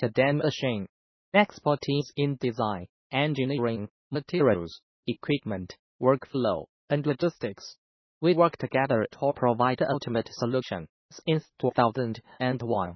to Today Machine. Expertise in design, engineering, materials, equipment, workflow, and logistics. We work together to provide ultimate solution since 2001.